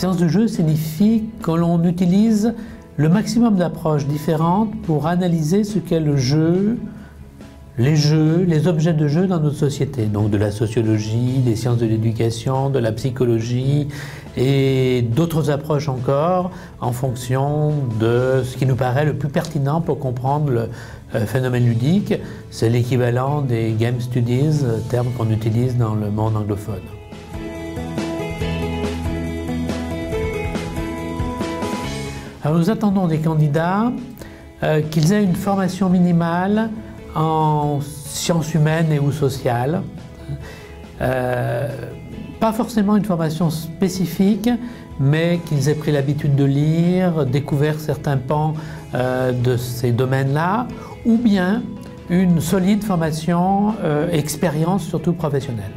Science du jeu signifie que l'on utilise le maximum d'approches différentes pour analyser ce qu'est le jeu, les jeux, les objets de jeu dans notre société. Donc de la sociologie, des sciences de l'éducation, de la psychologie et d'autres approches encore en fonction de ce qui nous paraît le plus pertinent pour comprendre le euh, phénomène ludique. C'est l'équivalent des Game Studies, terme qu'on utilise dans le monde anglophone. Nous attendons des candidats euh, qu'ils aient une formation minimale en sciences humaines et ou sociales. Euh, pas forcément une formation spécifique, mais qu'ils aient pris l'habitude de lire, découvert certains pans euh, de ces domaines-là, ou bien une solide formation, expérience surtout professionnelle.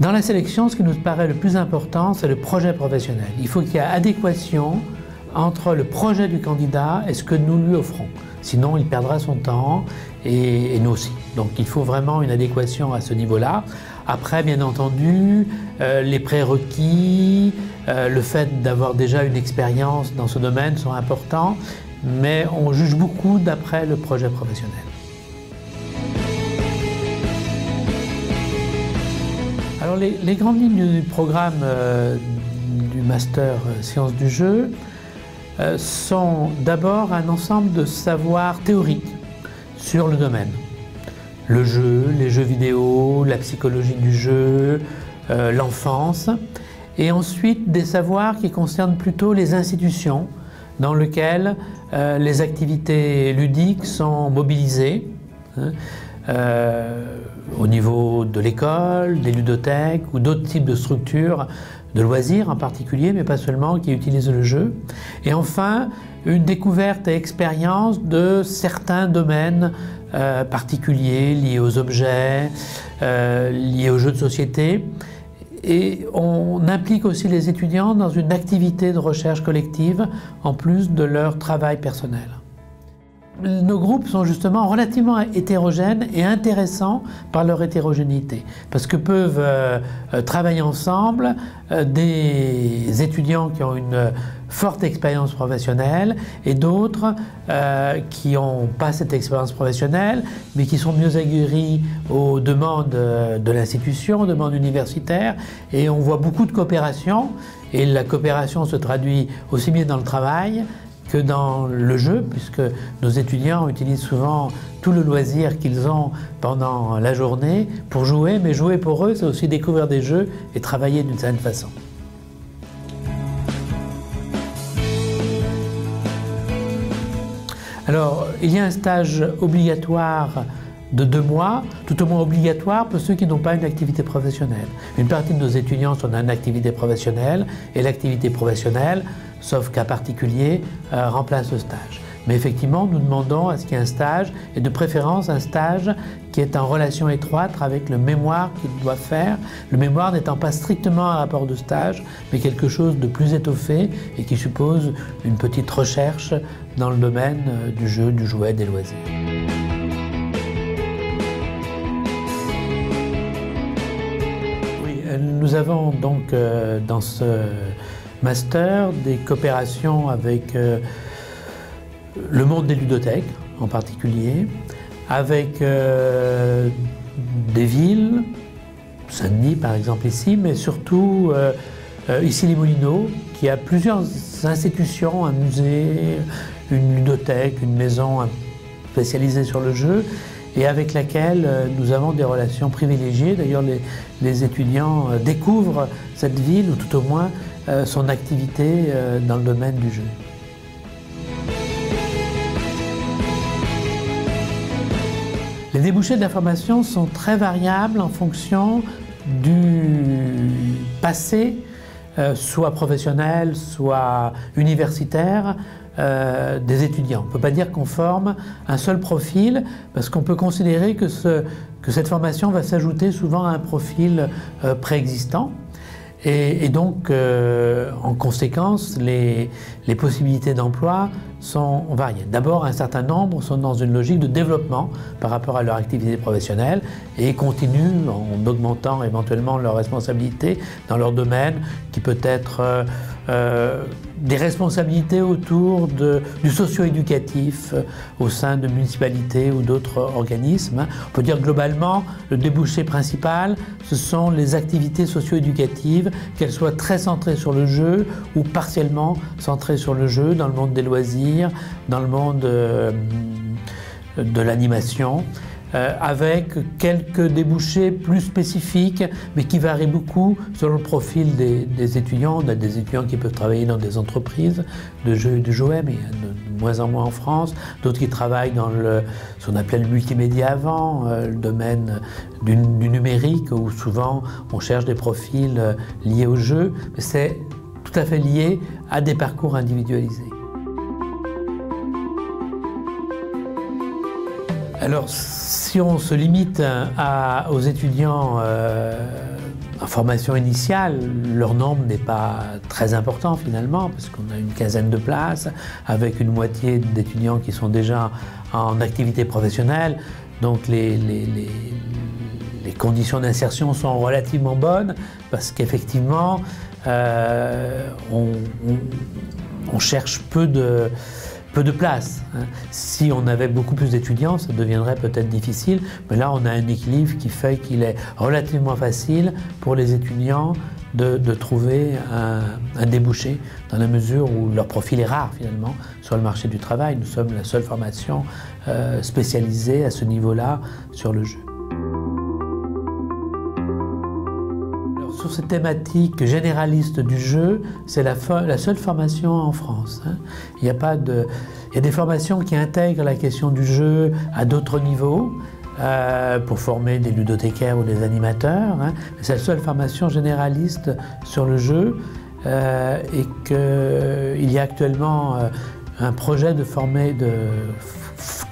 Dans la sélection, ce qui nous paraît le plus important, c'est le projet professionnel. Il faut qu'il y ait adéquation entre le projet du candidat et ce que nous lui offrons. Sinon, il perdra son temps et, nous aussi. Donc il faut vraiment une adéquation à ce niveau-là. Après, bien entendu, euh, les prérequis, euh, le fait d'avoir déjà une expérience dans ce domaine sont importants, mais on juge beaucoup d'après le projet professionnel. Les, grandes lignes du programme euh, du master euh, sciences du jeu euh, sont d'abord un ensemble de savoirs théoriques sur le domaine. Le jeu, les jeux vidéo, la psychologie du jeu, l'enfance, et ensuite des savoirs qui concernent plutôt les institutions dans lesquelles les activités ludiques sont mobilisées. Hein, au niveau de l'école, des ludothèques ou d'autres types de structures de loisirs en particulier, mais pas seulement, qui utilisent le jeu. Et enfin, une découverte et expérience de certains domaines euh, particuliers liés aux objets, euh, liés aux jeux de société. Et on implique aussi les étudiants dans une activité de recherche collective en plus de leur travail personnel nos groupes sont justement relativement hétérogènes et intéressants par leur hétérogénéité, parce que peuvent euh, euh, travailler ensemble euh, des étudiants qui ont une forte expérience professionnelle et d'autres qui n'ont pas cette expérience professionnelle, mais qui sont mieux aguerris aux demandes de l'institution, aux demandes universitaires, et on voit beaucoup de coopération, et la coopération se traduit aussi bien dans le travail que dans le jeu, puisque nos étudiants utilisent souvent tout le loisir qu'ils ont pendant la journée pour jouer, mais jouer pour eux, c'est aussi découvrir des jeux et travailler d'une certaine façon. Alors, il y a un stage obligatoire de deux mois, tout au moins obligatoire pour ceux qui n'ont pas une activité professionnelle. Une partie de nos étudiants sont dans une activité professionnelle et l'activité professionnelle, sauf cas particulier, euh, remplace le stage. Mais effectivement, nous demandons à ce qu'il y ait un stage, et de préférence un stage qui est en relation étroite avec le mémoire qu'il doit faire, le mémoire n'étant pas strictement un rapport de stage, mais quelque chose de plus étoffé et qui suppose une petite recherche dans le domaine euh, du jeu, du jouet, des loisirs. Oui, euh, nous avons donc dans ce master, des coopérations avec euh, le monde des ludothèques en particulier, avec euh, des villes, Saint-Denis par exemple ici, mais surtout euh, ici les Moulineaux, qui a plusieurs institutions, un musée, une ludothèque, une maison spécialisée sur le jeu, et avec laquelle nous avons des relations privilégiées. D'ailleurs, les, les, étudiants découvrent cette ville, ou tout au moins son activité euh, dans le domaine du jeu. Les débouchés de la formation sont très variables en fonction du passé, euh, soit professionnel, soit universitaire, des étudiants. On ne peut pas dire qu'on forme un seul profil, parce qu'on peut considérer que, cette formation va s'ajouter souvent à un profil préexistant. Et, donc, euh, en conséquence, les, possibilités d'emploi sont. D'abord, un certain nombre sont dans une logique de développement par rapport à leur activité professionnelle et continuent en augmentant éventuellement leur responsabilité dans leur domaine, qui peut être euh, euh, des responsabilités autour du socio-éducatif euh, au sein de municipalités ou d'autres organismes. On peut dire globalement, le débouché principal, ce sont les activités socio-éducatives, qu'elles soient très centrées sur le jeu ou partiellement centrées sur le jeu, dans le monde des loisirs, dans le monde euh, de l'animation. Euh, avec quelques débouchés plus spécifiques, mais qui varient beaucoup selon le profil des, étudiants. On a des étudiants qui peuvent travailler dans des entreprises de jeux et de jouets, mais de, moins en moins en France. D'autres qui travaillent dans le, ce qu'on appelait le multimédia avant, euh, le domaine du, numérique, où souvent on cherche des profils liés au jeu. C'est tout à fait lié à des parcours individualisés. Alors, si on se limite aux étudiants euh, en formation initiale, leur nombre n'est pas très important finalement, parce qu'on a une quinzaine de places, avec une moitié d'étudiants qui sont déjà en activité professionnelle. Donc, les, conditions d'insertion sont relativement bonnes, parce qu'effectivement, euh, on, cherche peu de peu de place. Hein. Si on avait beaucoup plus d'étudiants, ça deviendrait peut-être difficile, mais là on a un équilibre qui fait qu'il est relativement facile pour les étudiants de, trouver un, débouché dans la mesure où leur profil est rare finalement sur le marché du travail. Nous sommes la seule formation euh, spécialisée à ce niveau-là sur le jeu. Sur cette thématique généraliste du jeu, c'est la, seule formation en France. Hein. Il y a pas de, il y a des formations qui intègrent la question du jeu à d'autres niveaux. Euh, pour former des ludothécaires ou des animateurs. Hein. C'est la seule formation généraliste sur le jeu euh, et qu'il y a actuellement euh, un projet de former, de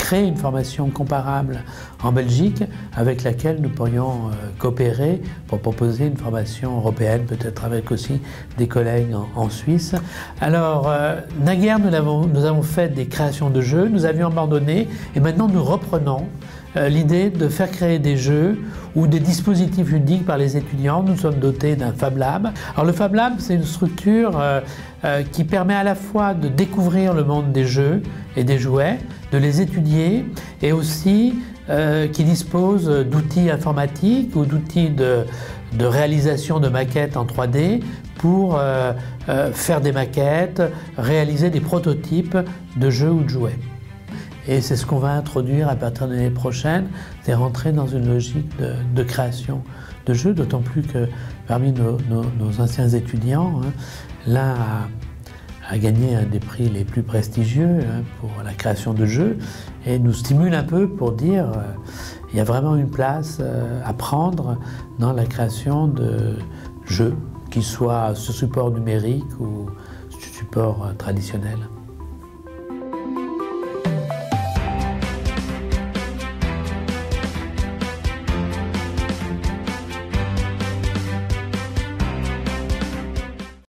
créer une formation comparable en Belgique avec laquelle nous pourrions euh, coopérer pour proposer une formation européenne, peut-être avec aussi des collègues en, Suisse. Alors, euh, naguère, nous avons, fait des créations de jeux, nous avions abandonné et maintenant nous reprenons euh, l'idée de faire créer des jeux ou des dispositifs ludiques par les étudiants. Nous sommes dotés d'un Fab Lab. Alors le Fab Lab, c'est une structure qui permet à la fois de découvrir le monde des jeux et des jouets, de les étudier et aussi euh, qui dispose d'outils informatiques ou d'outils de, réalisation de maquettes en 3D pour euh, euh, faire des maquettes, réaliser des prototypes de jeux ou de jouets. Et c'est ce qu'on va introduire à partir de l'année prochaine, c'est rentrer dans une logique de, création de jeux, d'autant plus que parmi nos, anciens étudiants, hein, l'un a a gagné un des prix les plus prestigieux hein, pour la création de jeux et nous stimule un peu pour dire euh, il y a vraiment une place euh, à prendre dans la création de jeux, qu'ils soient sur support numérique ou sur support euh, traditionnel.